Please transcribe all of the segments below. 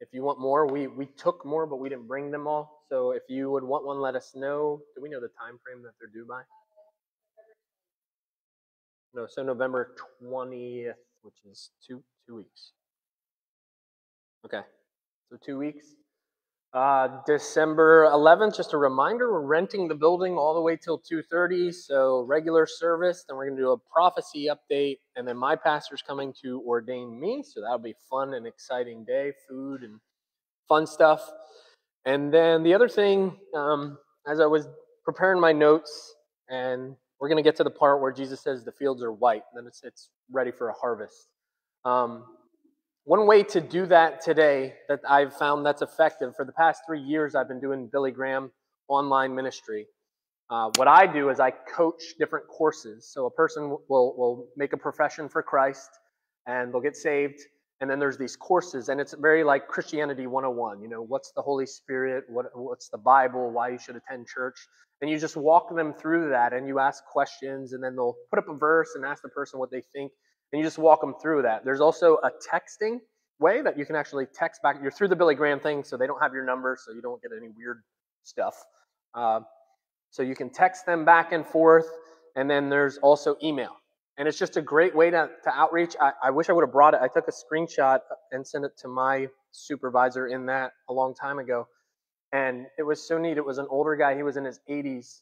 if you want more, we, we took more, but we didn't bring them all. So if you would want one, let us know. Do we know the time frame that they're due by? No, so November 20th, which is two two weeks. Okay, so two weeks. Uh, December 11th, just a reminder, we're renting the building all the way till 2.30, so regular service. Then we're going to do a prophecy update, and then my pastor's coming to ordain me, so that'll be fun and exciting day, food and fun stuff. And then the other thing, um, as I was preparing my notes, and we're going to get to the part where Jesus says the fields are white, and then it's, it's ready for a harvest. Um, one way to do that today that I've found that's effective for the past three years, I've been doing Billy Graham online ministry. Uh, what I do is I coach different courses. So a person will, will make a profession for Christ and they'll get saved. And then there's these courses, and it's very like Christianity 101. You know, what's the Holy Spirit? What, what's the Bible? Why you should attend church? And you just walk them through that and you ask questions, and then they'll put up a verse and ask the person what they think and you just walk them through that. There's also a texting way that you can actually text back. You're through the Billy Graham thing, so they don't have your number, so you don't get any weird stuff. Uh, so you can text them back and forth, and then there's also email. And it's just a great way to, to outreach. I, I wish I would have brought it. I took a screenshot and sent it to my supervisor in that a long time ago. And it was so neat. It was an older guy, he was in his 80s,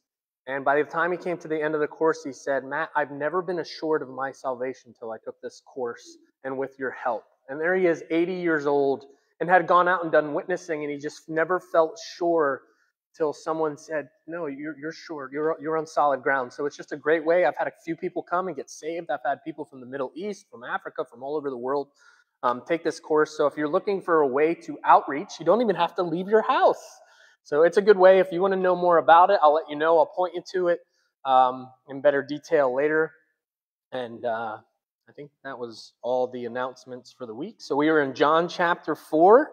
and by the time he came to the end of the course, he said, Matt, I've never been assured of my salvation until I took this course and with your help. And there he is, 80 years old, and had gone out and done witnessing, and he just never felt sure till someone said, No, you're, you're sure. You're, you're on solid ground. So it's just a great way. I've had a few people come and get saved. I've had people from the Middle East, from Africa, from all over the world um, take this course. So if you're looking for a way to outreach, you don't even have to leave your house. So it's a good way. If you want to know more about it, I'll let you know. I'll point you to it um, in better detail later. And uh, I think that was all the announcements for the week. So we are in John chapter 4.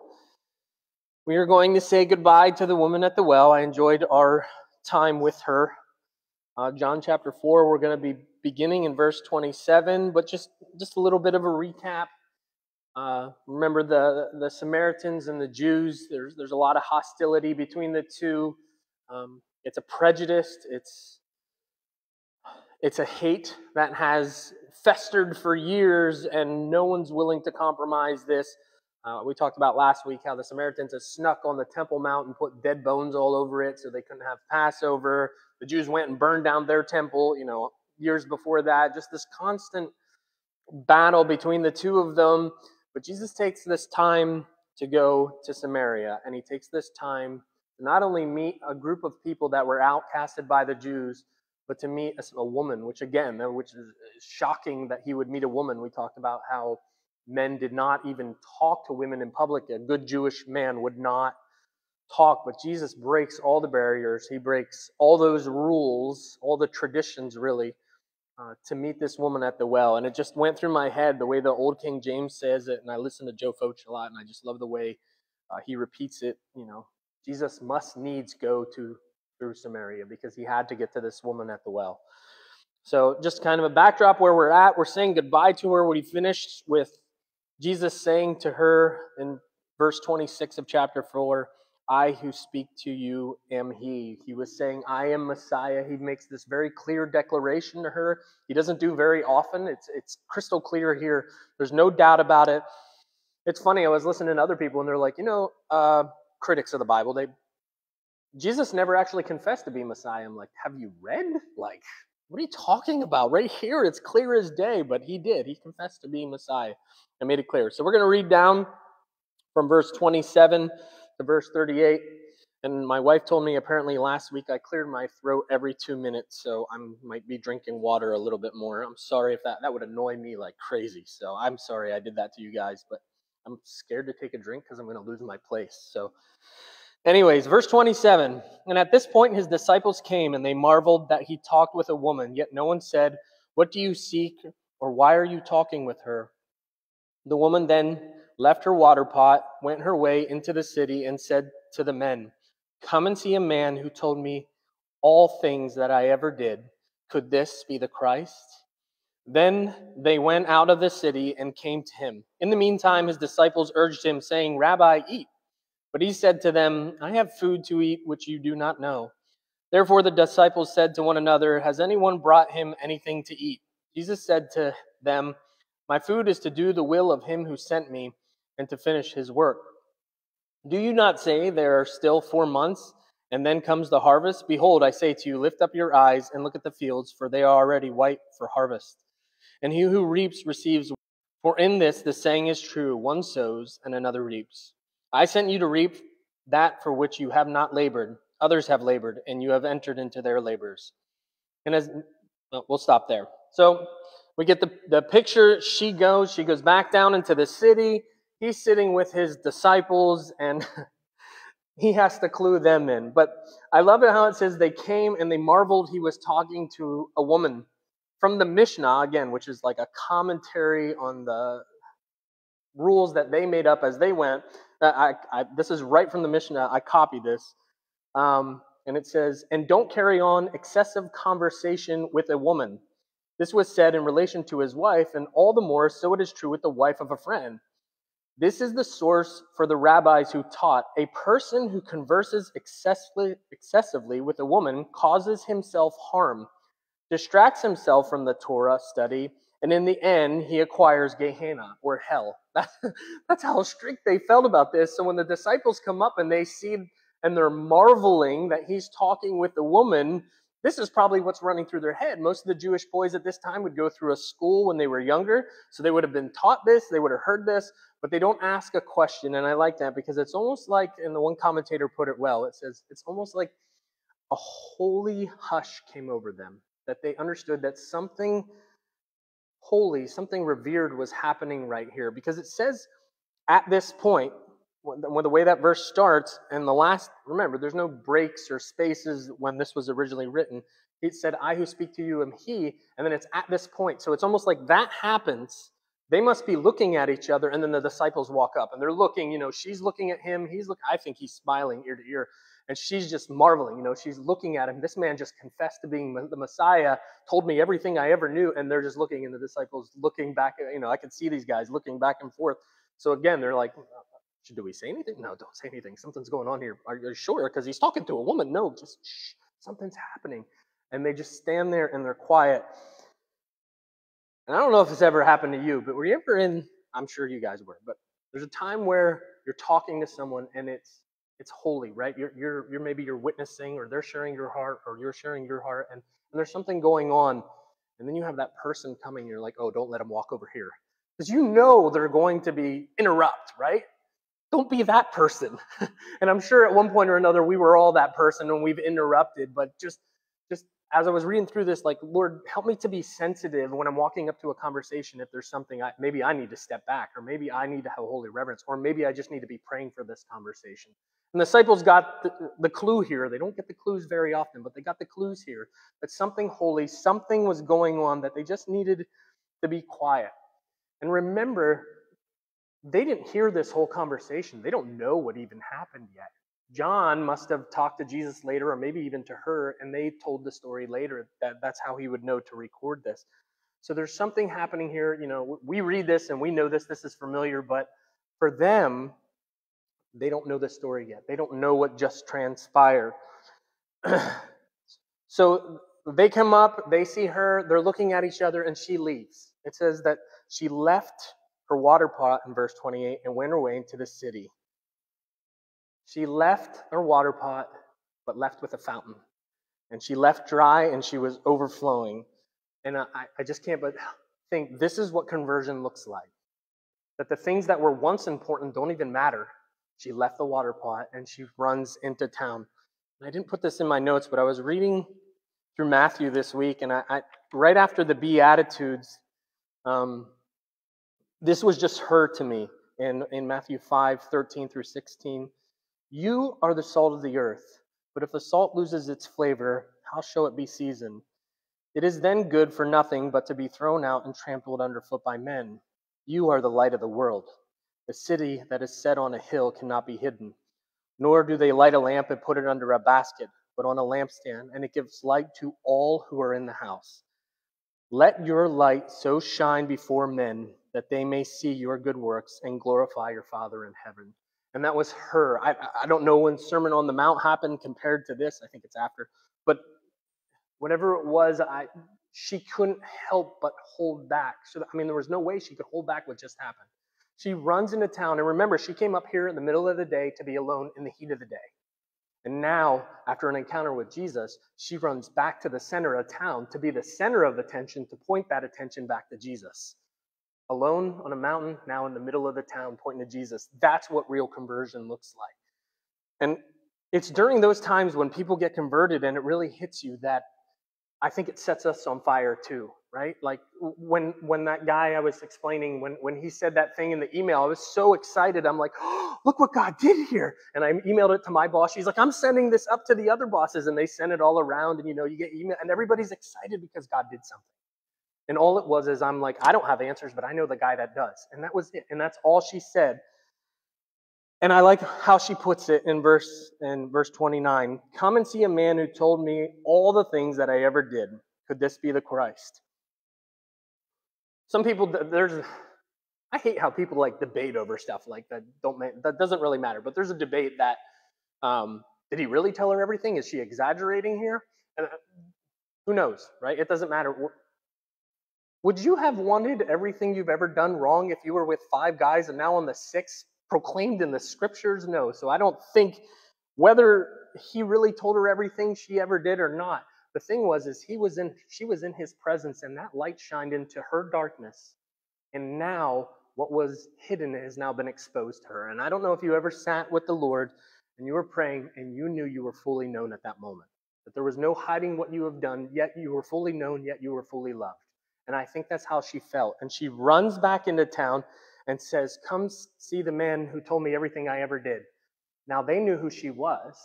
We are going to say goodbye to the woman at the well. I enjoyed our time with her. Uh, John chapter 4, we're going to be beginning in verse 27, but just, just a little bit of a recap. Uh, remember the, the Samaritans and the Jews, there's, there's a lot of hostility between the two. Um, it's a prejudice, it's, it's a hate that has festered for years, and no one's willing to compromise this. Uh, we talked about last week how the Samaritans had snuck on the Temple Mount and put dead bones all over it so they couldn't have Passover. The Jews went and burned down their temple, you know, years before that. Just this constant battle between the two of them. But Jesus takes this time to go to Samaria, and he takes this time to not only meet a group of people that were outcasted by the Jews, but to meet a, a woman, which again, which is shocking that he would meet a woman. We talked about how men did not even talk to women in public. A good Jewish man would not talk, but Jesus breaks all the barriers. He breaks all those rules, all the traditions, really, uh, to meet this woman at the well. And it just went through my head the way the old King James says it. And I listen to Joe Focht a lot, and I just love the way uh, he repeats it. You know, Jesus must needs go to through Samaria because he had to get to this woman at the well. So, just kind of a backdrop where we're at. We're saying goodbye to her. We finished with Jesus saying to her in verse 26 of chapter 4, I who speak to you am he. He was saying, I am Messiah. He makes this very clear declaration to her. He doesn't do very often. It's, it's crystal clear here. There's no doubt about it. It's funny, I was listening to other people and they're like, you know, uh, critics of the Bible, they Jesus never actually confessed to be Messiah. I'm like, have you read? Like, what are you talking about? Right here, it's clear as day, but he did. He confessed to being Messiah and made it clear. So we're going to read down from verse 27 to verse 38. And my wife told me apparently last week I cleared my throat every two minutes, so I might be drinking water a little bit more. I'm sorry if that that would annoy me like crazy. So I'm sorry I did that to you guys, but I'm scared to take a drink because I'm going to lose my place. So, anyways, verse 27. And at this point, his disciples came, and they marveled that he talked with a woman. Yet no one said, "What do you seek?" or "Why are you talking with her?" The woman then left her water pot, went her way into the city, and said to the men, Come and see a man who told me all things that I ever did. Could this be the Christ? Then they went out of the city and came to him. In the meantime, his disciples urged him, saying, Rabbi, eat. But he said to them, I have food to eat which you do not know. Therefore the disciples said to one another, Has anyone brought him anything to eat? Jesus said to them, My food is to do the will of him who sent me and to finish his work. Do you not say, There are still four months, and then comes the harvest? Behold, I say to you, Lift up your eyes and look at the fields, for they are already white for harvest and he who reaps receives. For in this the saying is true one sows and another reaps. I sent you to reap that for which you have not labored. Others have labored, and you have entered into their labors. And as well, stop there. So we get the, the picture. She goes, she goes back down into the city. He's sitting with his disciples, and he has to clue them in. But I love it how it says they came and they marveled he was talking to a woman from the Mishnah, again, which is like a commentary on the rules that they made up as they went. I, I, this is right from the Mishnah. I copy this. Um, and it says, and don't carry on excessive conversation with a woman. This was said in relation to his wife, and all the more so it is true with the wife of a friend. This is the source for the rabbis who taught a person who converses excessively, excessively with a woman causes himself harm distracts himself from the Torah study, and in the end, he acquires Gehenna or hell. That's how strict they felt about this. So when the disciples come up and they see and they're marveling that he's talking with a woman, this is probably what's running through their head. Most of the Jewish boys at this time would go through a school when they were younger, so they would have been taught this, they would have heard this, but they don't ask a question. And I like that because it's almost like, and the one commentator put it well, it says, it's almost like a holy hush came over them that they understood that something holy, something revered was happening right here. Because it says at this point, when the way that verse starts, and the last, remember, there's no breaks or spaces when this was originally written. It said, I who speak to you am he, and then it's at this point. So it's almost like that happens. They must be looking at each other, and then the disciples walk up, and they're looking, you know, she's looking at him, he's look, I think he's smiling ear to ear. And she's just marveling. You know, she's looking at him. This man just confessed to being the Messiah, told me everything I ever knew. And they're just looking, and the disciples looking back. You know, I can see these guys looking back and forth. So again, they're like, do we say anything? No, don't say anything. Something's going on here. Are you sure? Because he's talking to a woman. No, just shh, something's happening. And they just stand there and they're quiet. And I don't know if this ever happened to you, but were you ever in, I'm sure you guys were, but there's a time where you're talking to someone and it's it's holy, right? You're, you're, you're maybe you're witnessing or they're sharing your heart or you're sharing your heart and, and there's something going on. And then you have that person coming, you're like, oh, don't let them walk over here. Because you know they're going to be interrupt, right? Don't be that person. and I'm sure at one point or another we were all that person and we've interrupted, but just just as I was reading through this, like, Lord, help me to be sensitive when I'm walking up to a conversation if there's something I, maybe I need to step back, or maybe I need to have holy reverence, or maybe I just need to be praying for this conversation. And the disciples got the, the, clue here. They don't get the clues very often, but they got the clues here that something holy, something was going on that they just needed to be quiet. And remember, they didn't hear this whole conversation. They don't know what even happened yet. John must have talked to Jesus later, or maybe even to her, and they told the story later. That that's how he would know to record this. So there's something happening here. You know, we read this and we know this. This is familiar, but for them, they don't know the story yet. They don't know what just transpired. so they come up, they see her, they're looking at each other, and she leaves. It says that she left her water pot in verse 28 and went away into the city. She left her water pot, but left with a fountain. And she left dry and she was overflowing. And I, I just can't but think this is what conversion looks like. That the things that were once important don't even matter she left the water pot and she runs into town. And I didn't put this in my notes, but I was reading through Matthew this week, and I, I right after the Beatitudes, um, this was just her to me in, in Matthew 5 13 through 16. You are the salt of the earth, but if the salt loses its flavor, how shall it be seasoned? It is then good for nothing but to be thrown out and trampled underfoot by men. You are the light of the world. A city that is set on a hill cannot be hidden. Nor do they light a lamp and put it under a basket, but on a lampstand, and it gives light to all who are in the house. Let your light so shine before men that they may see your good works and glorify your Father in heaven. And that was her. I, I don't know when Sermon on the Mount happened compared to this. I think it's after. But whatever it was, I, she couldn't help but hold back. So, I mean, there was no way she could hold back what just happened. She runs into town. And remember, she came up here in the middle of the day to be alone in the heat of the day. And now, after an encounter with Jesus, she runs back to the center of town to be the center of attention, to point that attention back to Jesus. Alone on a mountain, now in the middle of the town, pointing to Jesus. That's what real conversion looks like. And it's during those times when people get converted and it really hits you that I think it sets us on fire too, right? Like when when that guy I was explaining when when he said that thing in the email, I was so excited. I'm like, oh, look what God did here. And I emailed it to my boss. She's like, I'm sending this up to the other bosses, and they send it all around. And you know, you get email, and everybody's excited because God did something. And all it was is I'm like, I don't have answers, but I know the guy that does. And that was it. And that's all she said. And I like how she puts it in verse in verse 29. Come and see a man who told me all the things that I ever did. Could this be the Christ? Some people there's I hate how people like debate over stuff like that don't that doesn't really matter. But there's a debate that um, did he really tell her everything? Is she exaggerating here? And, uh, who knows, right? It doesn't matter. Would you have wanted everything you've ever done wrong if you were with five guys and now on the sixth proclaimed in the scriptures? No. So I don't think whether he really told her everything she ever did or not. The thing was is he was in she was in his presence and that light shined into her darkness. And now what was hidden has now been exposed to her. And I don't know if you ever sat with the Lord and you were praying and you knew you were fully known at that moment. That there was no hiding what you have done, yet you were fully known, yet you were fully loved. And I think that's how she felt. And she runs back into town and says, Come see the man who told me everything I ever did. Now they knew who she was.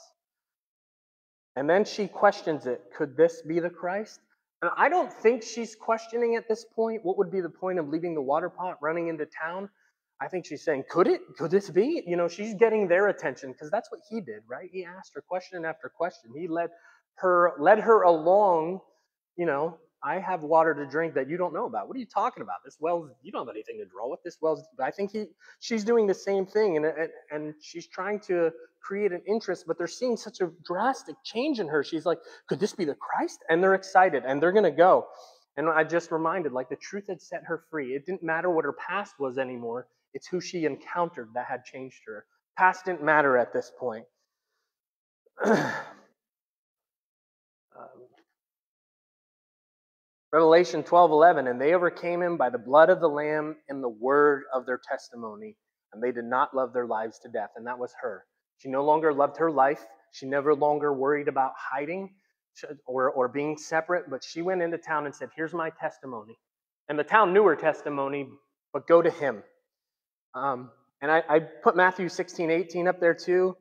And then she questions it Could this be the Christ? And I don't think she's questioning at this point what would be the point of leaving the water pot running into town. I think she's saying, Could it? Could this be? You know, she's getting their attention because that's what he did, right? He asked her question after question. He led her, led her along, you know, I have water to drink that you don't know about. What are you talking about? This well, you don't have anything to draw with. This well's. I think he, she's doing the same thing, and, and and she's trying to create an interest, but they're seeing such a drastic change in her. She's like, could this be the Christ? And they're excited, and they're gonna go. And I just reminded, like the truth had set her free. It didn't matter what her past was anymore. It's who she encountered that had changed her. Past didn't matter at this point. Revelation 12 11, and they overcame him by the blood of the Lamb and the word of their testimony, and they did not love their lives to death. And that was her. She no longer loved her life. She never longer worried about hiding or, or being separate, but she went into town and said, Here's my testimony. And the town knew her testimony, but go to him. Um, and I, I, put Matthew 16, 18 up there too,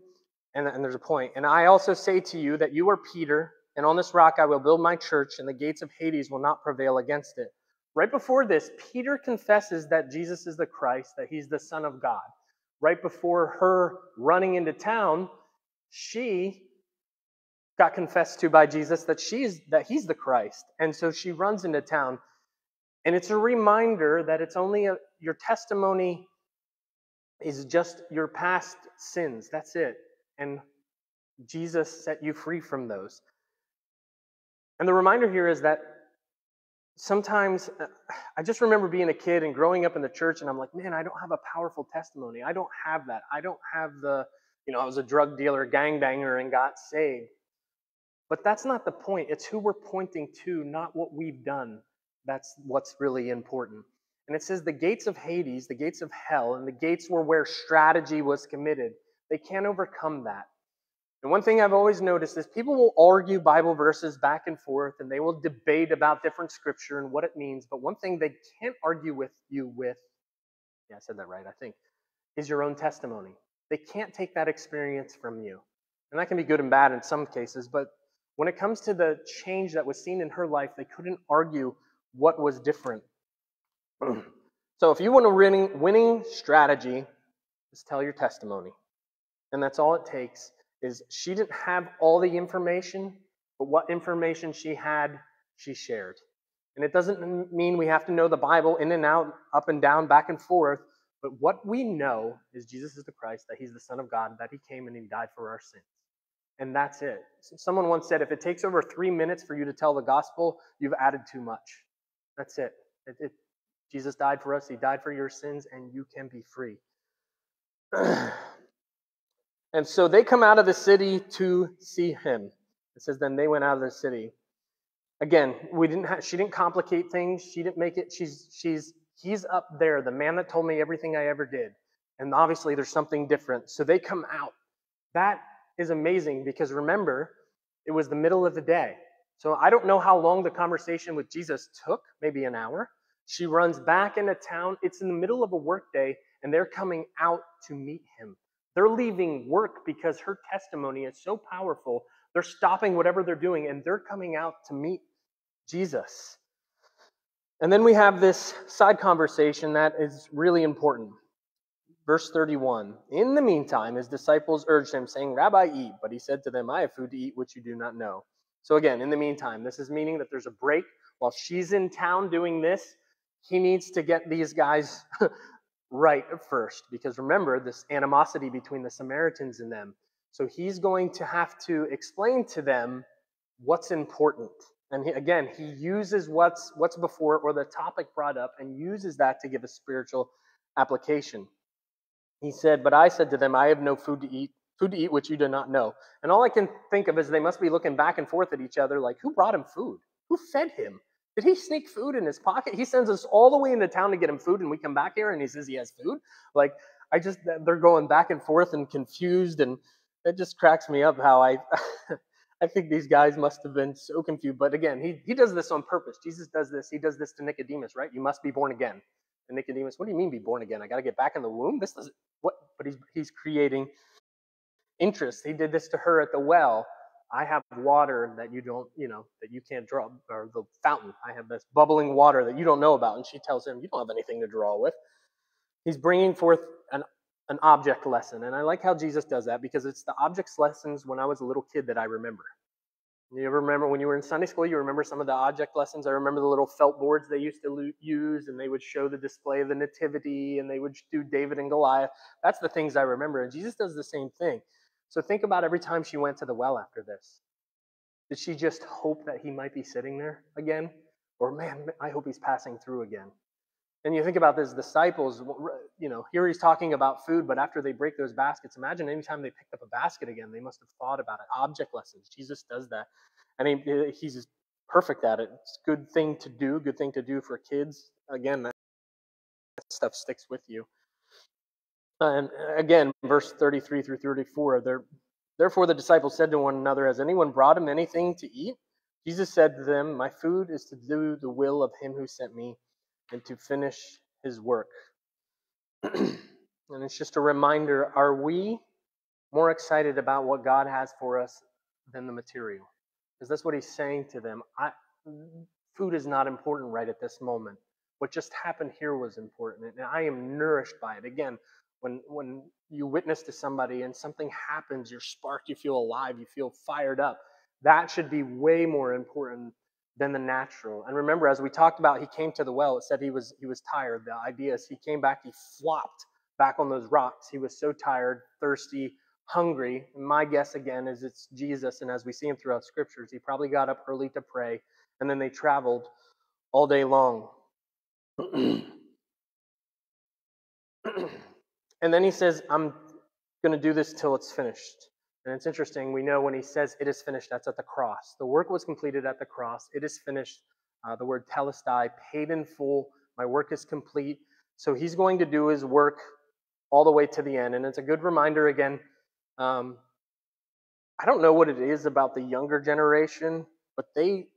and, and there's a point. And I also say to you that you are Peter and on this rock I will build my church, and the gates of Hades will not prevail against it. Right before this, Peter confesses that Jesus is the Christ, that he's the Son of God. Right before her running into town, she got confessed to by Jesus that she's that he's the Christ. And so she runs into town. And it's a reminder that it's only a, your testimony is just your past sins. That's it. And Jesus set you free from those. And the reminder here is that sometimes uh, I just remember being a kid and growing up in the church, and I'm like, man, I don't have a powerful testimony. I don't have that. I don't have the, you know, I was a drug dealer, gangbanger, and got saved. But that's not the point. It's who we're pointing to, not what we've done. That's what's really important. And it says the gates of Hades, the gates of hell, and the gates were where strategy was committed. They can't overcome that. And one thing I've always noticed is people will argue Bible verses back and forth and they will debate about different scripture and what it means. But one thing they can't argue with you with, yeah, I said that right, I think, is your own testimony. They can't take that experience from you. And that can be good and bad in some cases. But when it comes to the change that was seen in her life, they couldn't argue what was different. so if you want a winning, winning strategy, just tell your testimony. And that's all it takes is she didn't have all the information, but what information she had, she shared. And it doesn't mean we have to know the Bible in and out, up and down, back and forth. But what we know is Jesus is the Christ, that he's the Son of God, that he came and he died for our sins. And that's it. Someone once said, if it takes over three minutes for you to tell the gospel, you've added too much. That's it. it, it Jesus died for us, he died for your sins, and you can be free. and so they come out of the city to see him. It says, then they went out of the city. Again, we didn't have, she didn't complicate things. She didn't make it, she's, she's, he's up there, the man that told me everything I ever did. And obviously there's something different. So they come out. That is amazing because remember, it was the middle of the day. So I don't know how long the conversation with Jesus took, maybe an hour. She runs back into town. It's in the middle of a workday, and they're coming out to meet him. They're leaving work because her testimony is so powerful. They're stopping whatever they're doing, and they're coming out to meet Jesus. And then we have this side conversation that is really important. Verse 31 In the meantime, his disciples urged him, saying, Rabbi, eat. But he said to them, I have food to eat which you do not know. So again, in the meantime, this is meaning that there's a break. While she's in town doing this, he needs to get these guys right at first. Because remember, this animosity between the Samaritans and them. So he's going to have to explain to them what's important. And he, again, he uses what's what's before or the topic brought up and uses that to give a spiritual application. He said, But I said to them, I have no food to eat, food to eat which you do not know. And all I can think of is they must be looking back and forth at each other like, Who brought him food? Who fed him? Did he sneak food in his pocket? He sends us all the way into town to get him food, and we come back here and he says he has food. Like, I just, they're going back and forth and confused, and it just cracks me up how I. I think these guys must have been so confused. But again, he, he does this on purpose. Jesus does this. He does this to Nicodemus, right? You must be born again. And Nicodemus, what do you mean be born again? I got to get back in the womb? This doesn't, what? But he's, he's creating interest. He did this to her at the well. I have water that you don't, you know, that you can't draw, or the fountain. I have this bubbling water that you don't know about. And she tells him, You don't have anything to draw with. He's bringing forth an, an object lesson. And I like how Jesus does that because it's the objects lessons when I was a little kid that I remember. You ever remember when you were in Sunday school, you remember some of the object lessons? I remember the little felt boards they used to use, and they would show the display of the nativity, and they would do David and Goliath. That's the things I remember. And Jesus does the same thing. So think about every time she went to the well after this. Did she just hope that he might be sitting there again? Or, man, I hope he's passing through again. And you think about this disciples, you know, here he's talking about food, but after they break those baskets, imagine anytime they picked up a basket again, they must have thought about it. Object lessons. Jesus does that. And he, he's perfect at it. It's a good thing to do, good thing to do for kids. Again, that stuff sticks with you. Uh, and uh, again, verse 33 through 34, there, therefore the disciples said to one another, Has anyone brought him anything to eat? Jesus said to them, My food is to do the will of him who sent me and to finish his work. and it's just a reminder are we more excited about what God has for us than the material? Because that's what he's saying to them. I, food is not important right at this moment. What just happened here was important, and I am nourished by it. Again, when when you witness to somebody and something happens, you're sparked, you feel alive, you feel fired up. That should be way more important than the natural. And remember, as we talked about, he came to the well. It said he was he was tired. The idea is he came back, he flopped back on those rocks. He was so tired, thirsty, hungry. And my guess again is it's Jesus. And as we see him throughout scriptures, he probably got up early to pray, and then they traveled all day long. and then he says, I'm going to do this till it's finished. And it's interesting, we know when he says it is finished, that's at the cross. The work was completed at the cross. It is finished. Uh, the word telestai, paid in full. My work is complete. So he's going to do his work all the way to the end. And it's a good reminder again. Um, I don't know what it is about the younger generation, but they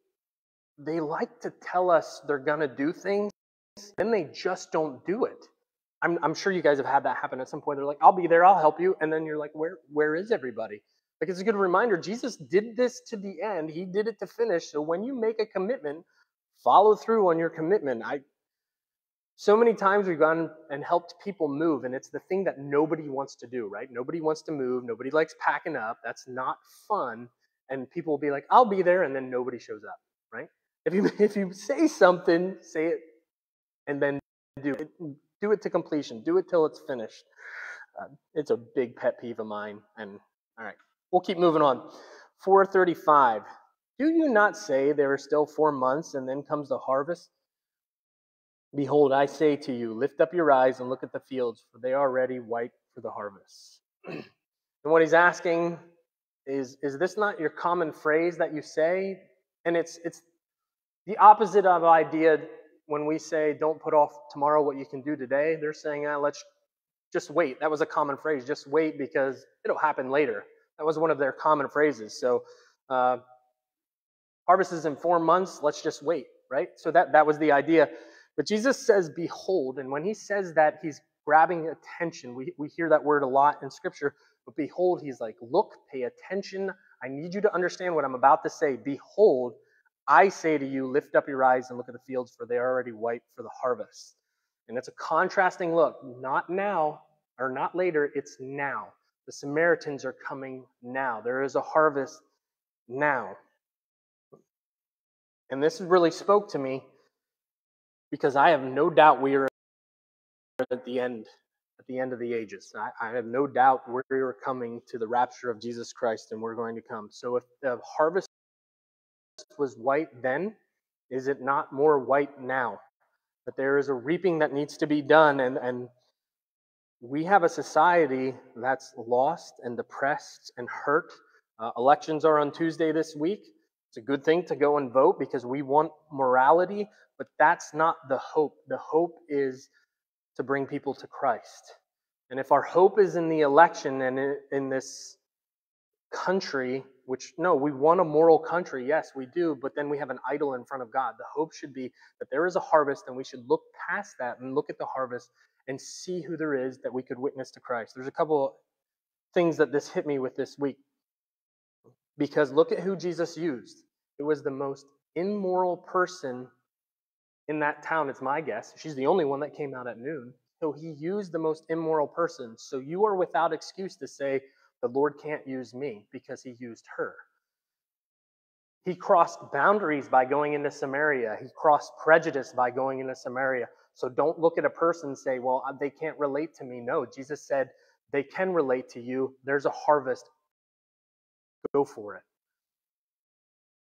they like to tell us they're gonna do things, then they just don't do it. I'm, I'm sure you guys have had that happen at some point. They're like, I'll be there, I'll help you. And then you're like, where, where is everybody? Like, it's a good reminder. Jesus did this to the end, He did it to finish. So when you make a commitment, follow through on your commitment. I, so many times we've gone and helped people move, and it's the thing that nobody wants to do, right? Nobody wants to move. Nobody likes packing up. That's not fun. And people will be like, I'll be there, and then nobody shows up, right? If you if you say something, say it, and then do it. Do it to completion. Do it till it's finished. Uh, it's a big pet peeve of mine. And all right, we'll keep moving on. 435. Do you not say there are still four months and then comes the harvest? Behold, I say to you, lift up your eyes and look at the fields, for they are already white for the harvest. and what he's asking is, is this not your common phrase that you say? And it's it's the opposite of idea when we say don't put off tomorrow what you can do today. They're saying, ah, let's just wait. That was a common phrase. Just wait because it'll happen later. That was one of their common phrases. So uh, harvest is in four months. Let's just wait, right? So that that was the idea. But Jesus says, "Behold," and when he says that, he's grabbing attention. We we hear that word a lot in Scripture. But behold, he's like, look, pay attention. I need you to understand what I'm about to say. Behold, I say to you, lift up your eyes and look at the fields, for they are already white for the harvest. And it's a contrasting look, not now or not later, it's now. The Samaritans are coming now. There is a harvest now. And this really spoke to me because I have no doubt we are at the end at the end of the ages. I, I have no doubt we are coming to the rapture of Jesus Christ and we're going to come. So if the harvest was white then, is it not more white now? That there is a reaping that needs to be done, and, and we have a society that's lost and depressed and hurt. Uh, elections are on Tuesday this week. It's a good thing to go and vote because we want morality, but that's not the hope. The hope is to bring people to Christ. And if our hope is in the election and in this country, which no, we want a moral country, yes, we do, but then we have an idol in front of God. The hope should be that there is a harvest and we should look past that and look at the harvest and see who there is that we could witness to Christ. There's a couple things that this hit me with this week. Because look at who Jesus used. It was the most immoral person in that town, it's my guess. She's the only one that came out at noon. So he used the most immoral person. So you are without excuse to say, the Lord can't use me because he used her. He crossed boundaries by going into Samaria. He crossed prejudice by going into Samaria. So don't look at a person and say, well, they can't relate to me. No, Jesus said, they can relate to you. There's a harvest. Go for it.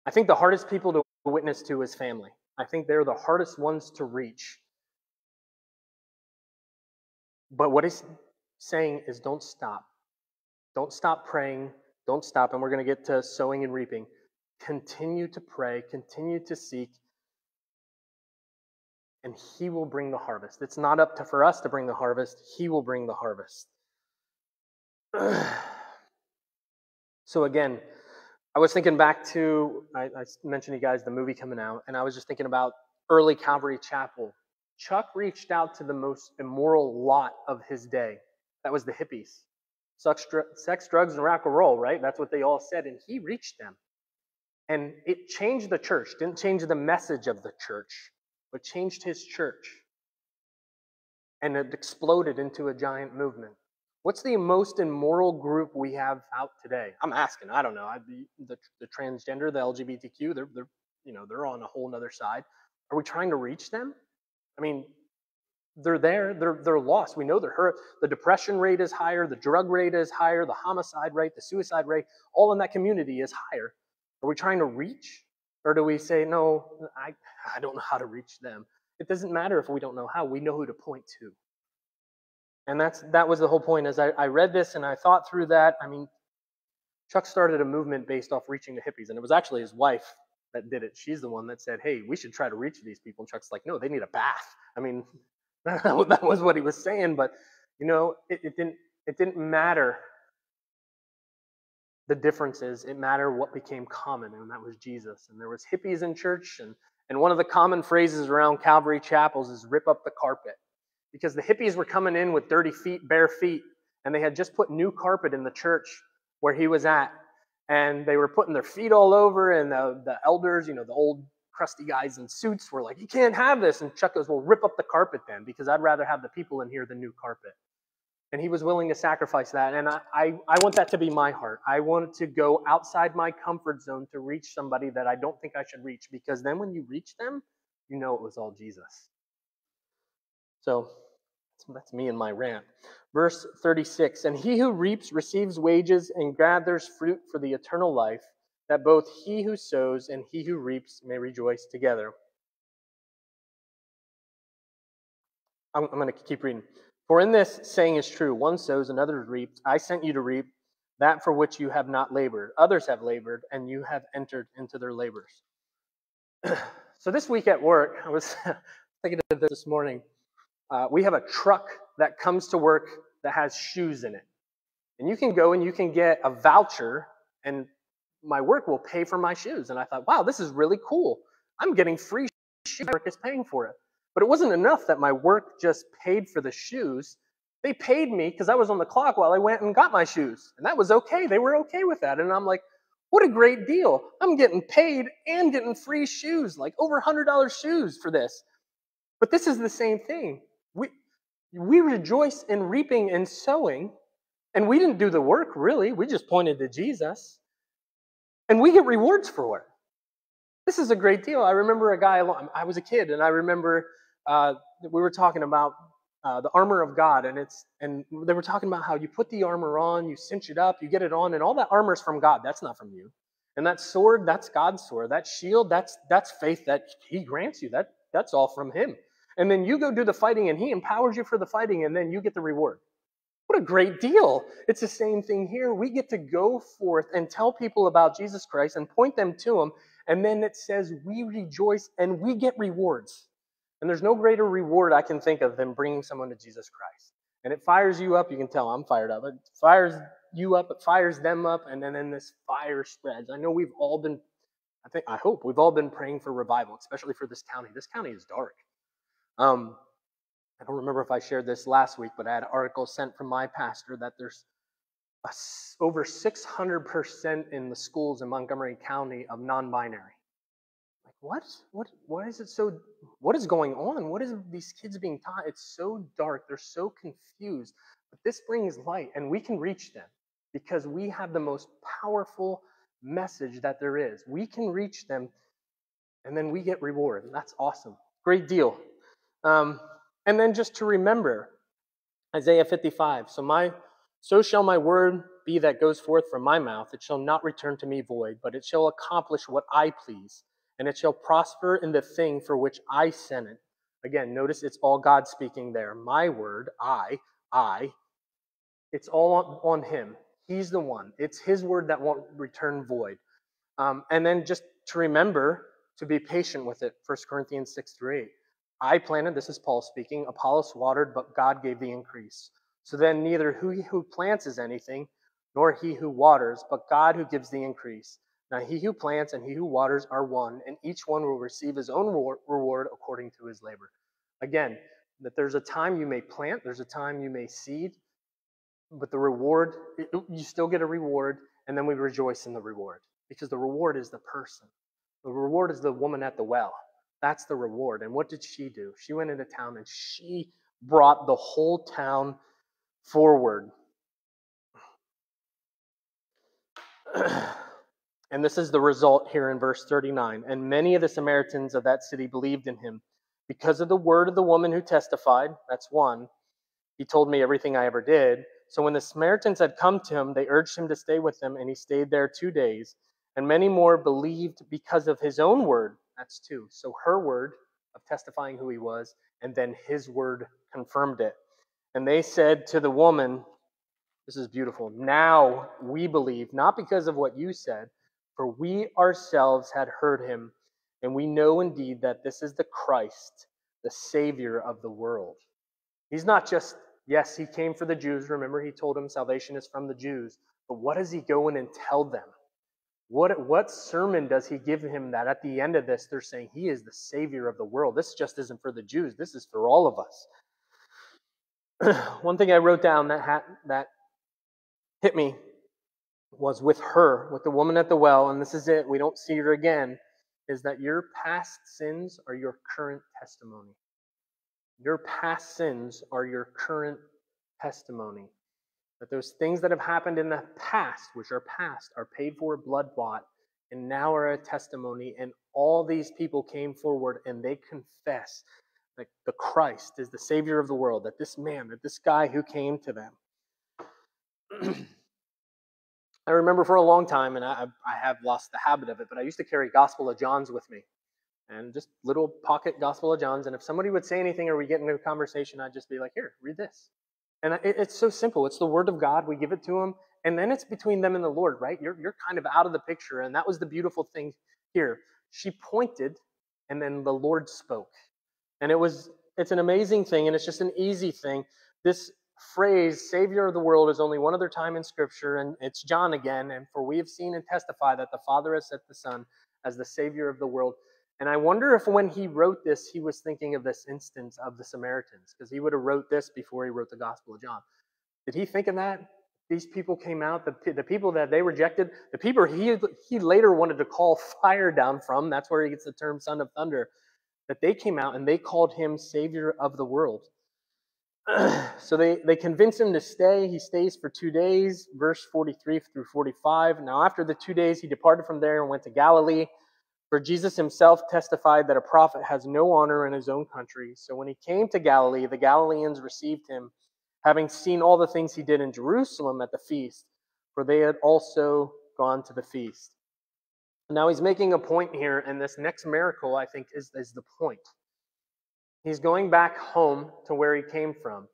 I think the hardest people to witness to is family. I think they're the hardest ones to reach. But what he's saying is don't stop. Don't stop praying. Don't stop. And we're going to get to sowing and reaping. Continue to pray, continue to seek, and He will bring the harvest. It's not up to for us to bring the harvest, He will bring the harvest. so, again, I was thinking back to, I, I mentioned you guys the movie coming out, and I was just thinking about early Calvary Chapel. Chuck reached out to the most immoral lot of his day. That was the hippies. Sex, sex, drugs, and rock and roll, right? That's what they all said. And he reached them. And it changed the church, didn't change the message of the church, but changed his church. And it exploded into a giant movement. What's the most immoral group we have out today? I'm asking. I don't know. I, the, the transgender, the LGBTQ, they're, they're, you know, they're on a whole other side. Are we trying to reach them? I mean, they're there, they're, they're lost. We know they're hurt. The depression rate is higher, the drug rate is higher, the homicide rate, the suicide rate, all in that community is higher. Are we trying to reach? Or do we say, no, I, I don't know how to reach them? It doesn't matter if we don't know how, we know who to point to. And that's that was the whole point. As I, I read this and I thought through that, I mean, Chuck started a movement based off reaching the hippies, and it was actually his wife that did it. She's the one that said, "Hey, we should try to reach these people." And Chuck's like, "No, they need a bath." I mean, that was what he was saying, but you know, it, it didn't it didn't matter the differences. It mattered what became common, and that was Jesus. And there was hippies in church, and and one of the common phrases around Calvary chapels is "rip up the carpet," because the hippies were coming in with dirty feet, bare feet, and they had just put new carpet in the church where he was at, and they were putting their feet all over, and the the elders, you know, the old crusty guys in suits were like, You can't have this. And Chuck goes, Well, rip up the carpet then, because I'd rather have the people in here than new carpet. And he was willing to sacrifice that. And I, I, I, want that to be my heart. I want to go outside my comfort zone to reach somebody that I don't think I should reach because then when you reach them, you know it was all Jesus. So that's me and my rant. Verse 36 And he who reaps receives wages and gathers fruit for the eternal life, that both he who sows and he who reaps may rejoice together. I'm, I'm going to keep reading. For in this saying is true one sows, another reaps. I sent you to reap that for which you have not labored. Others have labored, and you have entered into their labors. so this week at work, I was thinking of this this morning. Uh, we have a truck that comes to work that has shoes in it. And you can go and you can get a voucher, and my work will pay for my shoes. And I thought, wow, this is really cool. I'm getting free shoes. My work is paying for it. But it wasn't enough that my work just paid for the shoes. They paid me because I was on the clock while I went and got my shoes. And that was okay. They were okay with that. And I'm like, what a great deal. I'm getting paid and getting free shoes, like over $100 shoes for this. But this is the same thing. We, we rejoice in reaping and sowing, and we didn't do the work really. We just pointed to Jesus. And we get rewards for it. This is a great deal. I remember a guy, I was a kid, and I remember uh, we were talking about uh, the armor of God, and it's and they were talking about how you put the armor on, you cinch it up, you get it on, and all that armor is from God. That's not from you. And that sword, that's God's sword. That shield, that's that's faith that He grants you. That that's all from Him. And then you go do the fighting, and He empowers you for the fighting, and then you get the reward. What a great deal! It's the same thing here. We get to go forth and tell people about Jesus Christ and point them to Him, and then it says we rejoice and we get rewards. And there's no greater reward I can think of than bringing someone to Jesus Christ. And it fires you up. You can tell I'm fired up. It fires you up. It fires them up. And then, then this fire spreads. I know we've all been, I think, I hope we've all been praying for revival, especially for this county. This county is dark. Um, I don't remember if I shared this last week, but I had an article sent from my pastor that there's a, over 600% in the schools in Montgomery County of non binary Like, what? What what is it so what is going on? What is these kids being taught? It's so dark. They're so confused. But this brings light and we can reach them because we have the most powerful message that there is. We can reach them and then we get reward that's awesome. Great deal. Um, and then just to remember isaiah 55 so my so shall my word be that goes forth from my mouth it shall not return to me void but it shall accomplish what i please and it shall prosper in the thing for which I sent it. Again, notice it's all God speaking there. My word, I, I, it's all on, on Him. He's the one. It's His word that won't return void. Um, and then just to remember to be patient with it, 1 Corinthians 6 through 8. I planted, this is Paul speaking, Apollos watered, but God gave the increase. So then neither he who plants is anything, nor he who waters, but God who gives the increase. Now he who plants and he who waters are one, and each one will receive his own reward according to his labor. Again, that there's a time you may plant, there's a time you may seed, but the reward, you still get a reward, and then we rejoice in the reward because the reward is the person. The reward is the woman at the well. That's the reward. And what did she do? She went into town and she brought the whole town forward. And this is the result here in verse 39. And many of the Samaritans of that city believed in him because of the word of the woman who testified. That's one. He told me everything I ever did. So when the Samaritans had come to him, they urged him to stay with them, and he stayed there two days. And many more believed because of his own word. That's two. So her word of testifying who he was, and then his word confirmed it. And they said to the woman, This is beautiful. Now we believe, not because of what you said for we ourselves had heard him, and we know indeed that this is the Christ, the Savior of the world. He's not just, yes, he came for the Jews. Remember, he told them salvation is from the Jews. But what does he go in and tell them? What, what sermon does he give him that at the end of this, they're saying he is the Savior of the world? This just isn't for the Jews, this is for all of us. One thing I wrote down that, ha- that hit me was with her, with the woman at the well, and this is it, we don't see her again, is that your past sins are your current testimony. Your past sins are your current testimony. That those things that have happened in the past, which are past, are paid for, blood bought, and now are a testimony. And all these people came forward and they confess that the Christ is the Savior of the world, that this man, that this guy who came to them. I remember for a long time, and I, I have lost the habit of it, but I used to carry Gospel of John's with me and just little pocket Gospel of John's. And if somebody would say anything or we get into a conversation, I'd just be like, here, read this. And it, it's so simple. It's the Word of God. We give it to them, and then it's between them and the Lord, right? You're, you're kind of out of the picture. And that was the beautiful thing here. She pointed, and then the Lord spoke. And it was, it's an amazing thing, and it's just an easy thing. This phrase, Savior of the world, is only one other time in Scripture, and it's John again. And for we have seen and testify that the Father has set the Son as the Savior of the world. And I wonder if when he wrote this, he was thinking of this instance of the Samaritans, because he would have wrote this before he wrote the Gospel of John. Did he think of that? These people came out, the, the people that they rejected, the people he, he later wanted to call fire down from, that's where he gets the term son of thunder, that they came out and they called him Savior of the world. so they, they convince him to stay. He stays for two days, verse 43 through 45. Now, after the two days, he departed from there and went to Galilee, for Jesus himself testified that a prophet has no honor in his own country. So when he came to Galilee, the Galileans received him, having seen all the things he did in Jerusalem at the feast, for they had also gone to the feast. Now he's making a point here, and this next miracle, I think, is, is the point. He's going back home to where he came from.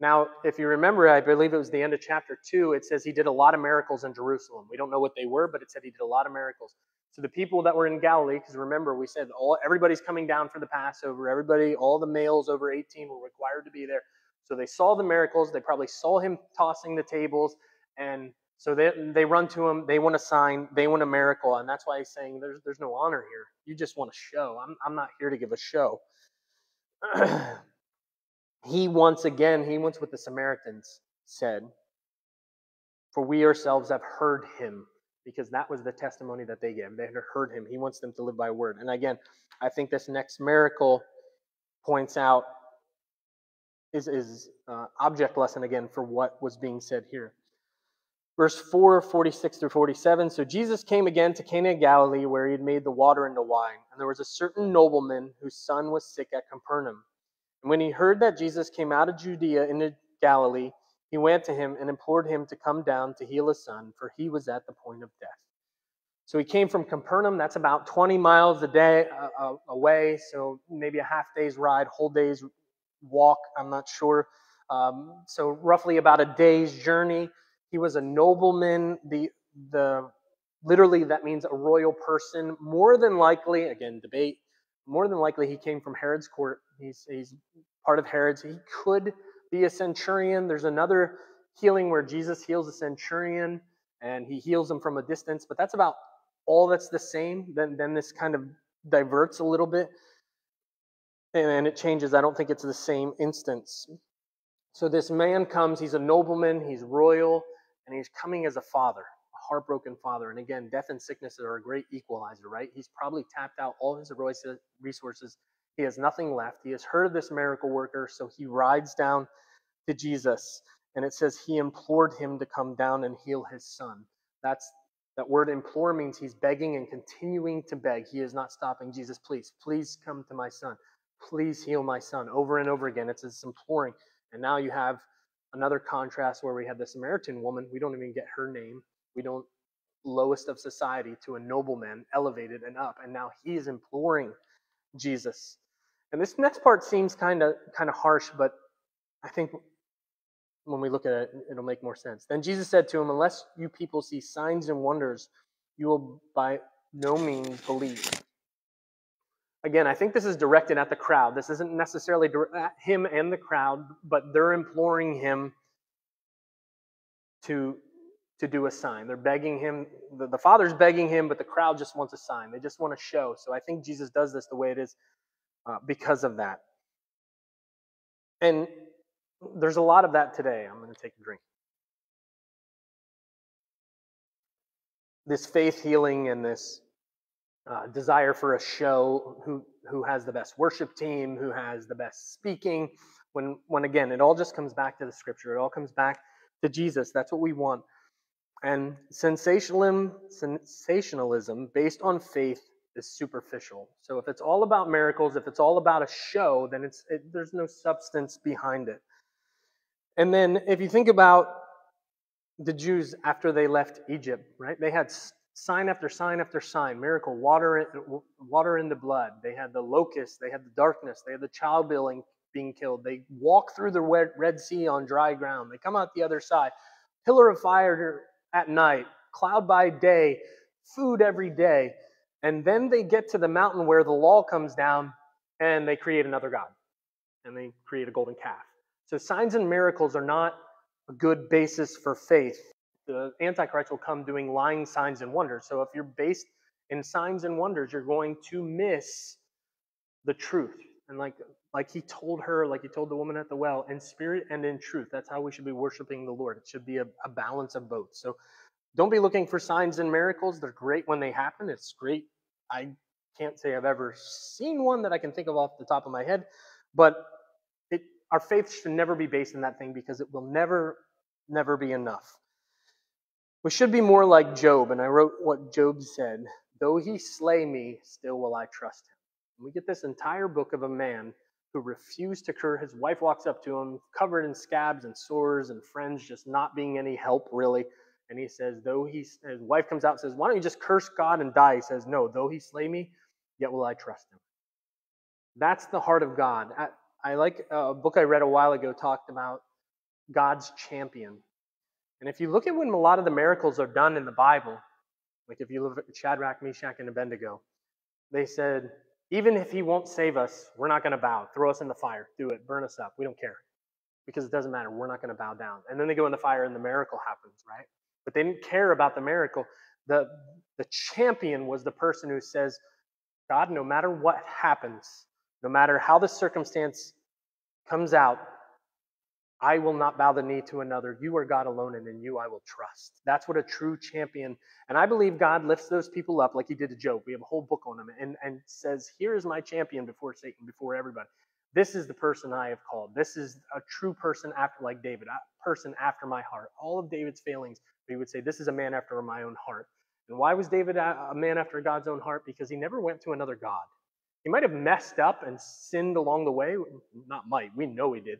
Now, if you remember, I believe it was the end of chapter 2, it says he did a lot of miracles in Jerusalem. We don't know what they were, but it said he did a lot of miracles. So the people that were in Galilee, because remember, we said all everybody's coming down for the Passover. Everybody, all the males over 18 were required to be there. So they saw the miracles. They probably saw him tossing the tables. And so they, they run to him. They want a sign. They want a miracle. And that's why he's saying there's, there's no honor here. You just want a show. I'm, I'm not here to give a show. he once again, he wants what the Samaritans said. For we ourselves have heard him, because that was the testimony that they gave. They had heard him. He wants them to live by word. And again, I think this next miracle points out is is uh, object lesson again for what was being said here. Verse 4, 46 through 47. So Jesus came again to Cana of Galilee, where he had made the water into wine. And there was a certain nobleman whose son was sick at Capernaum. And when he heard that Jesus came out of Judea into Galilee, he went to him and implored him to come down to heal his son, for he was at the point of death. So he came from Capernaum. That's about 20 miles a day uh, away, so maybe a half day's ride, whole day's walk. I'm not sure. Um, so roughly about a day's journey. He was a nobleman. The the literally that means a royal person. More than likely, again, debate. More than likely, he came from Herod's court. He's he's part of Herod's. He could be a centurion. There's another healing where Jesus heals a centurion and he heals him from a distance, but that's about all that's the same. Then then this kind of diverts a little bit and it changes. I don't think it's the same instance. So this man comes, he's a nobleman, he's royal, and he's coming as a father, a heartbroken father. And again, death and sickness are a great equalizer, right? He's probably tapped out all his resources. He has nothing left. He has heard of this miracle worker, so he rides down to Jesus. And it says he implored him to come down and heal his son. That's that word implore means he's begging and continuing to beg. He is not stopping. Jesus, please, please come to my son. Please heal my son. Over and over again. It's this imploring. And now you have another contrast where we have the Samaritan woman. We don't even get her name. We don't lowest of society to a nobleman, elevated and up. And now he is imploring Jesus. And this next part seems kind of kind of harsh, but I think when we look at it, it'll make more sense. Then Jesus said to him, Unless you people see signs and wonders, you will by no means believe. Again, I think this is directed at the crowd. This isn't necessarily at him and the crowd, but they're imploring him to, to do a sign. They're begging him. The, the father's begging him, but the crowd just wants a sign. They just want to show. So I think Jesus does this the way it is uh, because of that. And there's a lot of that today. I'm going to take a drink. This faith healing and this uh, desire for a show, who who has the best worship team, who has the best speaking, When, when again, it all just comes back to the scripture. It all comes back to Jesus. That's what we want. And sensationalism, sensationalism based on faith is superficial. So if it's all about miracles, if it's all about a show, then it's it, there's no substance behind it. And then if you think about the Jews after they left Egypt, right? They had sign after sign after sign, miracle, water, water in the blood. They had the locusts, they had the darkness, they had the child being, being killed. They walk through the Red Sea on dry ground. They come out the other side. Pillar of fire at night, cloud by day, food every day. And then they get to the mountain where the law comes down and they create another God. And they create a golden calf. So signs and miracles are not a good basis for faith. The Antichrist will come doing lying signs and wonders. So if you're based in signs and wonders, you're going to miss the truth. And like like he told her, like he told the woman at the well, in spirit and in truth. That's how we should be worshiping the Lord. It should be a, a balance of both. So don't be looking for signs and miracles. They're great when they happen. It's great. I can't say I've ever seen one that I can think of off the top of my head, but it, our faith should never be based in that thing because it will never, never be enough. We should be more like Job, and I wrote what Job said Though he slay me, still will I trust him. And we get this entire book of a man who refused to cure. His wife walks up to him, covered in scabs and sores, and friends just not being any help, really. And he says, though he, his wife comes out and says, why don't you just curse God and die? He says, no, though he slay me, yet will I trust him. That's the heart of God. I, I like a book I read a while ago talked about God's champion. And if you look at when a lot of the miracles are done in the Bible, like if you look at Shadrach, Meshach, and Abednego, they said, even if he won't save us, we're not going to bow. Throw us in the fire. Do it. Burn us up. We don't care. Because it doesn't matter. We're not going to bow down. And then they go in the fire and the miracle happens, right? but they didn't care about the miracle. The, the champion was the person who says, God, no matter what happens, no matter how the circumstance comes out, I will not bow the knee to another. You are God alone, and in you I will trust. That's what a true champion. And I believe God lifts those people up like he did to Job. We have a whole book on him and, and says, Here is my champion before Satan, before everybody. This is the person I have called. This is a true person after like David, a person after my heart. All of David's failings he would say, This is a man after my own heart. And why was David a man after God's own heart? Because he never went to another God. He might have messed up and sinned along the way. Not might, we know he did.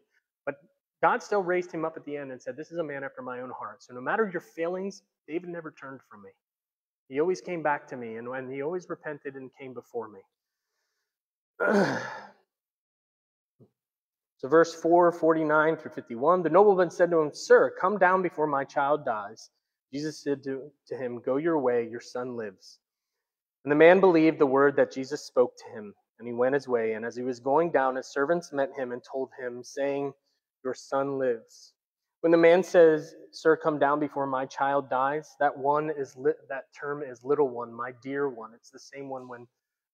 God still raised him up at the end and said, This is a man after my own heart. So no matter your failings, David never turned from me. He always came back to me, and when he always repented and came before me. so, verse 4, 49 through 51 the nobleman said to him, Sir, come down before my child dies. Jesus said to, to him, Go your way, your son lives. And the man believed the word that Jesus spoke to him, and he went his way. And as he was going down, his servants met him and told him, saying, Your son lives. When the man says, Sir, come down before my child dies, that one is li- that term is little one, my dear one. It's the same one when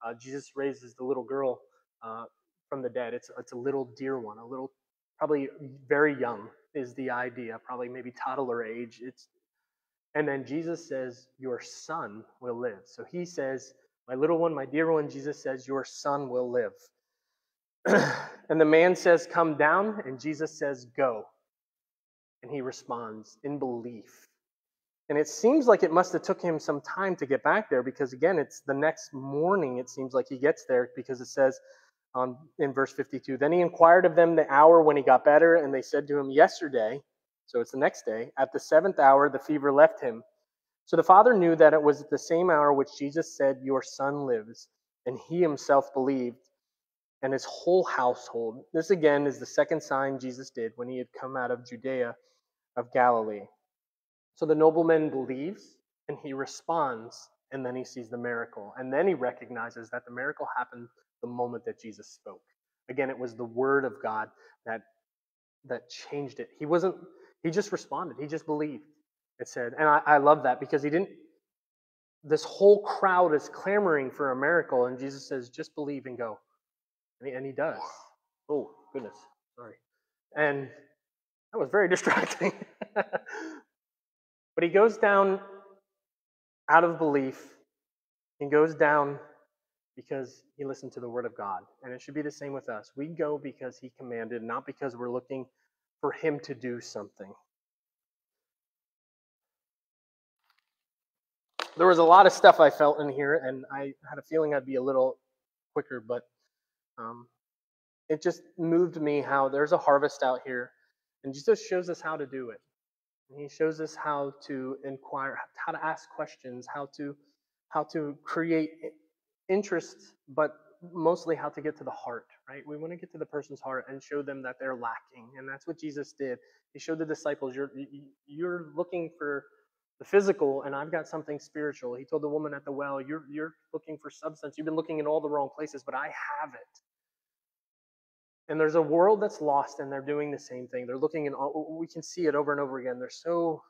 uh, Jesus raises the little girl uh, from the dead. It's, it's a little dear one, a little, probably very young is the idea, probably maybe toddler age. It's and then Jesus says, Your son will live. So he says, My little one, my dear one, Jesus says, Your son will live. and the man says, Come down. And Jesus says, Go. And he responds in belief. And it seems like it must have took him some time to get back there because again, it's the next morning. It seems like he gets there because it says um, in verse 52, then he inquired of them the hour when he got better, and they said to him, yesterday, so it's the next day. At the seventh hour, the fever left him. So the father knew that it was at the same hour which Jesus said, Your son lives. And he himself believed, and his whole household. This again is the second sign Jesus did when he had come out of Judea of Galilee. So the nobleman believes, and he responds, and then he sees the miracle. And then he recognizes that the miracle happened the moment that Jesus spoke. Again, it was the word of God that that changed it. He wasn't he just responded. He just believed. It said, and I, I love that because he didn't. This whole crowd is clamoring for a miracle, and Jesus says, "Just believe and go," and he, and he does. Oh goodness, sorry. And that was very distracting. but he goes down out of belief. He goes down because he listened to the word of God. And it should be the same with us. We go because he commanded, not because we're looking for him to do something. There was a lot of stuff I felt in here, and I had a feeling I'd be a little quicker, but um, it just moved me how there's a harvest out here, and Jesus shows us how to do it. He shows us how to inquire, how to ask questions, how to how to create interest, but mostly how to get to the heart, right? We want to get to the person's heart and show them that they're lacking, and that's what Jesus did. He showed the disciples, "You're you're looking for the physical, and I've got something spiritual." He told the woman at the well, "You're you're looking for substance. You've been looking in all the wrong places, but I have it." And there's a world that's lost, and they're doing the same thing. They're looking, and we can see it over and over again. They're so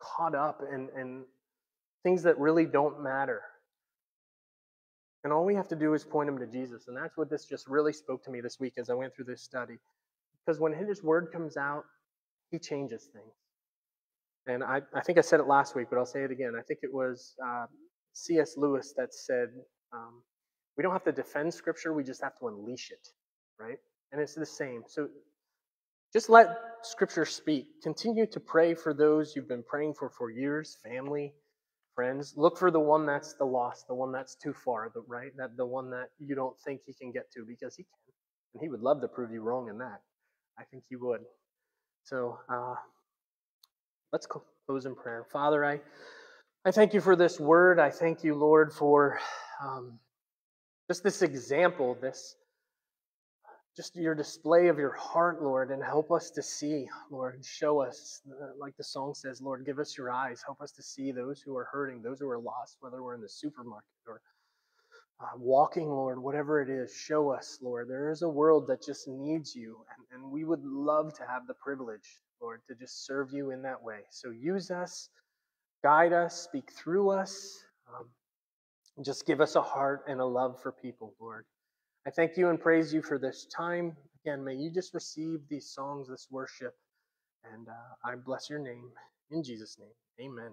caught up in, in things that really don't matter. And all we have to do is point them to Jesus. And that's what this just really spoke to me this week as I went through this study. Because when his word comes out, he changes things. And I, I think I said it last week, but I'll say it again. I think it was uh, C.S. Lewis that said, um, we don't have to defend Scripture, we just have to unleash it, right? And it's the same. So just let Scripture speak. Continue to pray for those you've been praying for for years, family, friends. Look for the one that's the lost, the one that's too far, the, right? That the one that you don't think he can get to because he can. And he would love to prove you wrong in that. I think he would. So uh, let's close in prayer. Father, I, I thank you for this word. I thank you, Lord, for um, just this example, this just your display of your heart, Lord, and help us to see, Lord. Show us, uh, like the song says, Lord, give us your eyes. Help us to see those who are hurting, those who are lost, whether we're in the supermarket or uh, walking, Lord, whatever it is. Show us, Lord. There is a world that just needs you, and, and we would love to have the privilege, Lord, to just serve you in that way. So use us, guide us, speak through us. Um, just give us a heart and a love for people, Lord. I thank you and praise you for this time. Again, may you just receive these songs, this worship, and uh, I bless your name. In Jesus' name, amen.